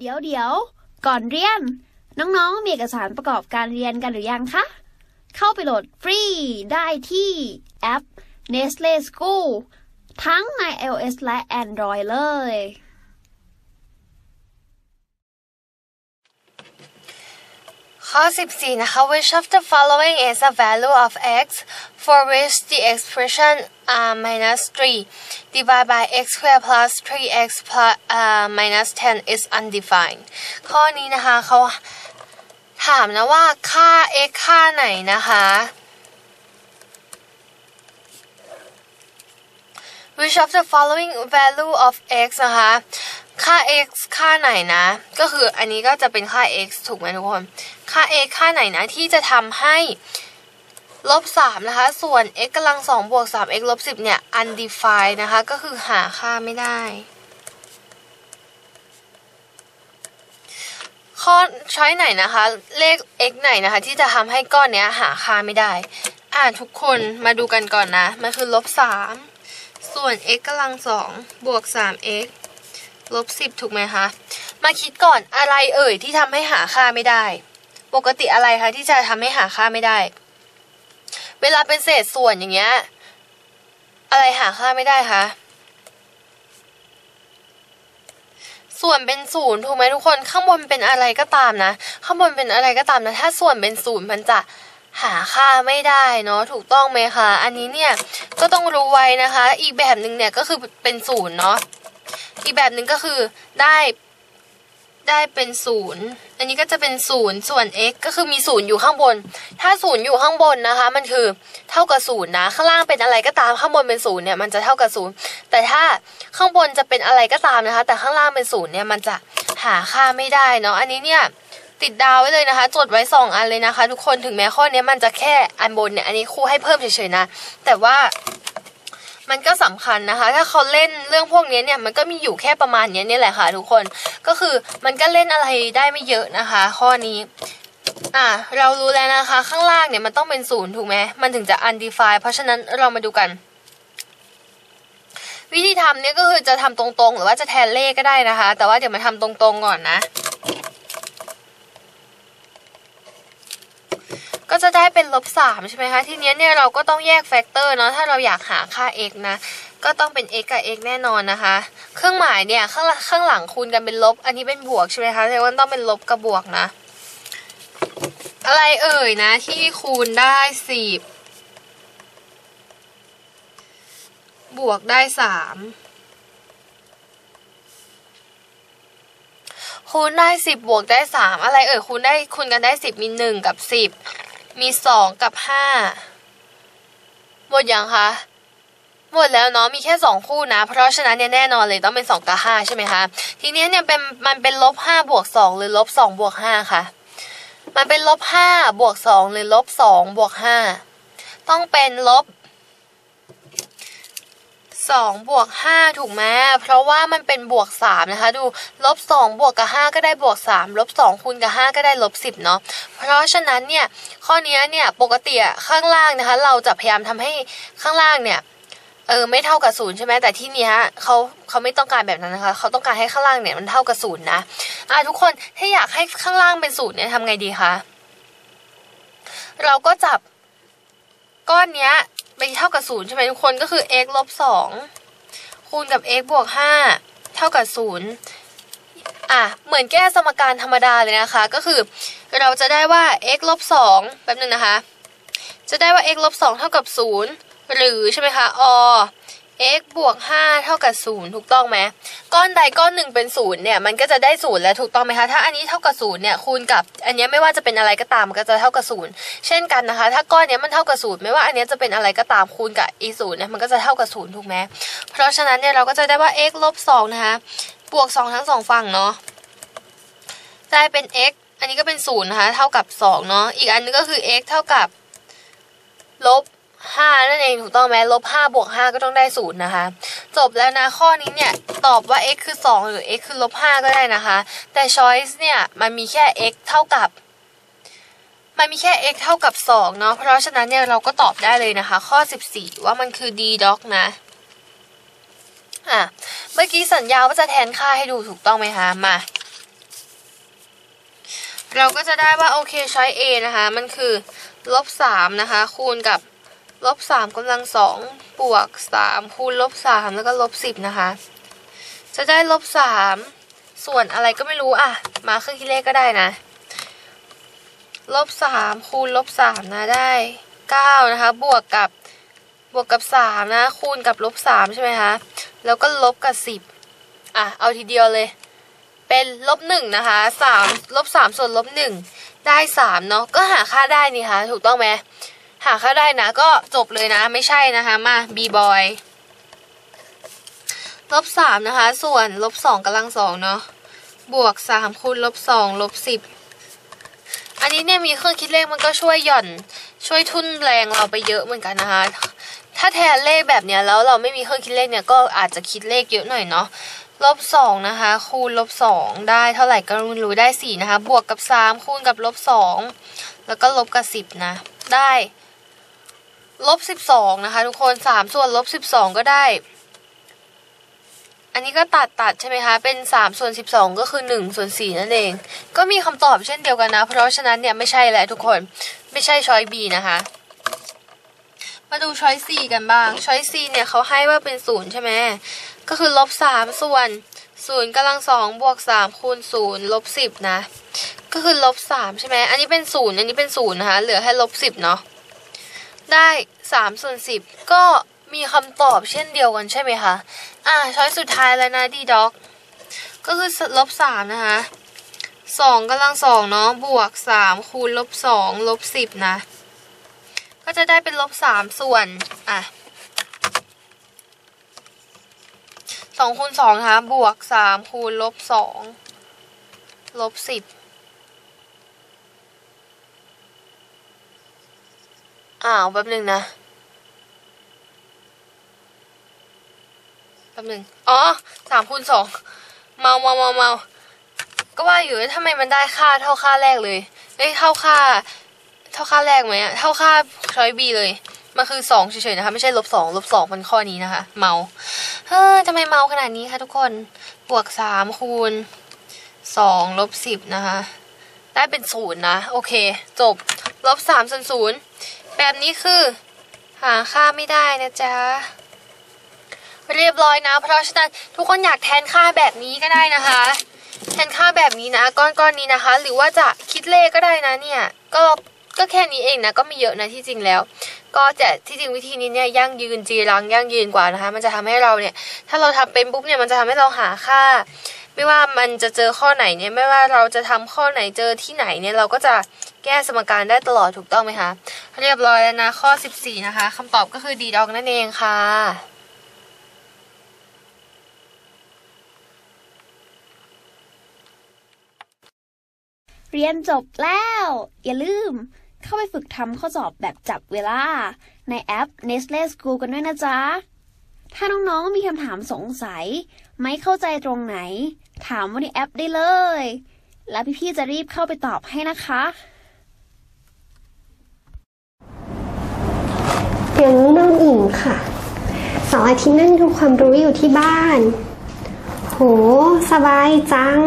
เดี๋ยวเดี๋ยวก่อนเรียน น้องๆมีเอกสารประกอบการเรียนกันหรือยังคะ เข้าไปโหลดฟรีได้ที่แอป Nestle School ทั้งใน iOS และ Android เลย ข้อ 14 นะคะ which of the following is a value of x for which the expression uh, minus 3 divided by x squared plus 3x plus uh, minus 10 is undefined ข้อนี้นะคะเขาถามนะว่าค่า x ค่าไหนนะคะ which of the following value of x นะคะ ค่า x ค่าไหนนะ ก็คืออันนี้ก็จะเป็นค่า x ถูกไหมทุกคน ค่า x ค่าไหนนะที่จะทำให้ลบ3นะคะ ส่วน x กำลัง2บวก 3x ลบ10เนี่ย undefined นะคะ ก็คือหาค่าไม่ได้ ข้อช้อยไหนนะคะ เลข x ไหนนะคะ ที่จะทำให้ก้อนเนี้ยหาค่าไม่ได้ อ่าทุกคนมาดูกันก่อนนะ มันคือลบ3ส่วน x กำลัง2บวก 3x ลบ10 ถูกไหมคะ มาคิดก่อนอะไรเอ่ยที่ทำให้หาค่าไม่ได้ ปกติอะไรคะที่จะทำให้หาค่าไม่ได้ เวลาเป็นเศษส่วนอย่างเงี้ย อะไรหาค่าไม่ได้คะ ส่วนเป็นศูนย์ถูกไหมทุกคน ข้างบนเป็นอะไรก็ตามนะ ข้างบนเป็นอะไรก็ตามนะ ถ้าส่วนเป็นศูนย์มันจะหาค่าไม่ได้เนาะถูกต้องไหมคะ อันนี้เนี่ยก็ต้องรู้ไว้นะคะ อีกแบบหนึ่งเนี่ยก็คือเป็นศูนย์เนาะอีกแบบหนึ่งก็คือได้ ได้เป็นศูนย์อันนี้ก็จะเป็นศูนย์ส่วน x ก็คือมีศูนย์อยู่ข้างบน ถ้าศูนย์อยู่ข้างบนนะคะ มันคือเท่ากับศูนย์นะ ข้างล่างเป็นอะไรก็ตามข้างบนเป็นศูนย์เนี่ยมันจะเท่ากับศูนย์แต่ถ้าข้างบนจะเป็นอะไรก็ตามนะคะ แต่ข้างล่างเป็นศูนย์เนี่ยมันจะหาค่าไม่ได้เนาะอันนี้เนี่ยติดดาวไว้เลยนะคะ จดไว้สองอันเลยนะคะ ทุกคนถึงแม้ข้อนี้มันจะแค่อันบนเนี่ยอันนี้ครูให้เพิ่มเฉยๆนะ แต่ว่า มันก็สำคัญนะคะ ถ้าเขาเล่นเรื่องพวกนี้เนี่ยมันก็มีอยู่แค่ประมาณนี้นี่แหละค่ะทุกคนก็คือมันก็เล่นอะไรได้ไม่เยอะนะคะ ข้อนี้อะเรารู้แล้วนะคะ ข้างล่างเนี่ยมันต้องเป็นศูนย์ถูกไหมมันถึงจะ undefined เพราะฉะนั้นเรามาดูกัน วิธีทำเนี่ยก็คือจะทำตรงๆ หรือว่าจะแทนเลขก็ได้นะคะ แต่ว่าเดี๋ยวมาทำตรงๆก่อนนะ ก็จะได้เป็นลบสามใช่ไหมคะ ทีนี้เนี่ยเราก็ต้องแยกแฟกเตอร์เนาะ ถ้าเราอยากหาค่า x นะ ก็ต้องเป็น x กับ x แน่นอนนะคะ เครื่องหมายเนี่ยข้างข้างหลังคูณกันเป็นลบ อันนี้เป็นบวกใช่ไหมคะแสดงว่าต้องเป็นลบกับบวกนะ อะไรเอ่ยนะ ที่คูณได้สิบบวกได้สามคูณได้สิบบวกได้สามอะไรเอ่ยคูณได้คูณกันได้สิบมีหนึ่งกับสิบ มีสองกับห้าหมดยังคะหมดแล้วเนาะมีแค่สองคู่นะ เพราะฉะนั้นเนี่ยแน่นอนเลยต้องเป็นสองกับห้าใช่ไหมคะ ทีนี้เนี่ยเป็นมันเป็นลบห้าบวกสองหรือลบสองบวกห้าคะมันเป็นลบห้าบวกสองหรือลบสองบวกห้าต้องเป็นลบ สองบวกห้าถูกไหมเพราะว่ามันเป็นบวกสามนะคะ ดูลบสองบวกกับห้าก็ได้บวกสามลบสองคูณกับห้าก็ได้ลบสิบเนาะเพราะฉะนั้นเนี่ยข้อนี้เนี่ยปกติข้างล่างนะคะ เราจะพยายามทำให้ข้างล่างเนี่ยเออไม่เท่ากับศูนย์ใช่ไหมแต่ที่นี้ฮะเขาเขาไม่ต้องการแบบนั้นนะคะเขาต้องการให้ข้างล่างเนี่ยมันเท่ากับศูนย์นะอะทุกคนถ้าอยากให้ข้างล่างเป็นศูนย์เนี่ยทำไงดีคะเราก็จับก้อนเนี้ย เท่ากับศูนย์ใช่ไหมทุกคนก็คือ x ลบสองคูณกับ x บวกห้าเท่ากับศูนย์อะเหมือนแก้สมการธรรมดาเลยนะคะ ก็คือเราจะได้ว่า x ลบสองแป๊บนึงนะคะ จะได้ว่า x ลบสองเท่ากับศูนย์หรือใช่ไหมคะอ x บวก5เท่ากับ0ถูกต้องไหมก้อนใดก้อนหนึ่งเป็น0เนี่ยมันก็จะได้0แล้วถูกต้องไหมคะถ้าอันนี้เท่ากับ0เนี่ยคูณกับอันนี้ไม่ว่าจะเป็นอะไรก็ตามมันก็จะเท่ากับ0เช่นกันนะคะ ถ้าก้อนนี้มันเท่ากับ0ไม่ว่าอันนี้จะเป็นอะไรก็ตามคูณกับอีศูนย์เนี่ยมันก็จะเท่ากับ0ถูกไหมเพราะฉะนั้นเนี่ยเราก็จะได้ว่า x ลบ2นะคะบวก 2 ทั้งสองฝั่งเนาะได้เป็น x อันนี้ก็เป็น0นะคะเท่ากับ2เนาะอีกอันนึงก็คือ x เท่ากับลบ ห้านั่นเองถูกต้องไหมลบห้าบวกห้าก็ต้องได้ศูนย์นะคะ จบแล้วนะข้อนี้เนี่ยตอบว่า x คือสองหรือ x คือลบห้าก็ได้นะคะ แต่ choice เนี่ยมันมีแค่ x เท่ากับ มันมีแค่ x เท่ากับสองเนาะเพราะฉะนั้นเนี่ยเราก็ตอบได้เลยนะคะ ข้อสิบสี่ว่ามันคือ d doc นะอะเมื่อกี้สัญญาว่าจะแทนค่าให้ดูถูกต้องไหมคะมาเราก็จะได้ว่าโอเคช้อย A นะคะ มันคือลบสามนะคะ คูณกับ ลบสามกำลังสองบวกสามคูณลบสามแล้วก็ลบสิบนะคะ จะได้ลบสามส่วนอะไรก็ไม่รู้อะ มาเครื่องคิดเลขก็ได้นะลบสามคูณลบสามนะได้เก้านะคะ บวกกับบวกกับสามนะ คูณกับลบสามใช่ไหมคะแล้วก็ลบกับสิบอะเอาทีเดียวเลย เป็นลบหนึ่งนะคะสามลบสามส่วนลบหนึ่งได้สามเนาะก็หาค่าได้นี่คะถูกต้องไหม หาค่าได้นะก็จบเลยนะไม่ใช่นะคะมาบีบอยลบสามนะคะ ส่วนลบสองกำลังสองเนาะบวกสามคูณลบสองลบสิบอันนี้เนี่ยมีเครื่องคิดเลขมันก็ช่วยหย่อน ช่วยทุนแรงเราไปเยอะเหมือนกันนะคะ ถ้าแทนเลขแบบเนี้ยแล้วเราไม่มีเครื่องคิดเลขเนี่ยก็อาจจะคิดเลขเยอะหน่อยเนาะลบสองนะคะ คูณลบสองได้เท่าไหร่ก็ไม่รู้ได้สี่นะคะ บวกกับสามคูณกับลบสองแล้วก็ลบกับสิบนะ ได้ ลบสิบสองนะคะ ทุกคนสามส่วนลบสิบสองก็ได้ อันนี้ก็ตัดตัดใช่ไหมคะ เป็นสามส่วนสิบสองก็คือหนึ่งส่วนสี่นั่นเอง ก็มีคำตอบเช่นเดียวกันนะ เพราะฉะนั้นเนี่ยไม่ใช่แหละทุกคน ไม่ใช่ช้อยบีนะคะ มาดูช้อยซีกันบ้าง ช้อยซีเนี่ยเขาให้ว่าเป็นศูนย์ใช่ไหม ก็คือลบสามส่วนศูนย์กำลังสองบวกสามคูณศูนย์ลบสิบนะ ก็คือลบสามใช่ไหม อันนี้เป็นศูนย์อันนี้เป็นศูนย์นะคะ เหลือให้ลบสิบเนาะ ได้3ส่วน10 ก็มีคำตอบเช่นเดียวกันใช่ไหมคะ อ่าช้อยสุดท้ายแล้วนะดีด็อก ก็คือลบ3นะคะ2กำลัง2เนาะบวก 3 คูณลบ2ลบ10 นะ ก็จะได้เป็นลบ3ส่วน อะ2คูณ2นะคะบวก 3 คูณลบ2ลบ10 อ้าวแป๊บหนึ่งนะแป๊บหนึ่งอ๋อสามคูณสองเมาเมาเมาเมาก็ว่าอยู่ทำไมมันได้ค่าเท่าค่าแรกเลยเอ้ยเท่าค่า เท่าค่าแรกไหมอะเท่าค่าช้อยบีเลยมันคือสองเฉยๆนะคะ ไม่ใช่ลบสองลบสองมันข้อนี้นะคะ เมาเฮ้ยทำไมเมาขนาดนี้คะทุกคนบวกสามคูณสองลบสิบนะคะ ได้เป็นศูนย์นะ โอเค จบลบสามส่วนศูนย์ แบบนี้คือ หาค่าไม่ได้นะจ๊ะ เรียบร้อยนะ เพราะฉะนั้นทุกคนอยากแทนค่าแบบนี้ก็ได้นะคะ แทนค่าแบบนี้นะ ก้อนก้อนนี้นะคะ หรือว่าจะคิดเลขก็ได้นะเนี่ย ก็ ก็แค่นี้เองนะก็ไม่เยอะนะที่จริงแล้ว ก็แต่ที่จริงวิธีนี้เนี่ยยั่งยืนจีรังยั่งยืนกว่านะคะ มันจะทำให้เราเนี่ย ถ้าเราทำเป็นปุ๊บเนี่ยมันจะทำให้เราหาค่า ไม่ว่ามันจะเจอข้อไหนเนี่ยไม่ว่าเราจะทำข้อไหนเจอที่ไหนเนี่ยเราก็จะแก้สมการได้ตลอดถูกต้องไหมคะเรียบร้อยแล้วนะข้อ 14 นะคะคำตอบก็คือดีดอกนั่นเองค่ะเรียนจบแล้ว อย่าลืม เข้าไปฝึกทำข้อสอบแบบจับเวลา ในแอป Nestle School กันด้วยนะจ๊ะ ถ้าน้องๆมีคำถามสงสัย ไม่เข้าใจตรงไหน ถามว่าในแอปได้เลย แล้วพี่ๆจะรีบเข้าไปตอบให้นะคะเดี๋ยวนี้น้องอิงค่ะสาร์อาทิตย์นั่งดูความรู้อยู่ที่บ้าน โห สบายจัง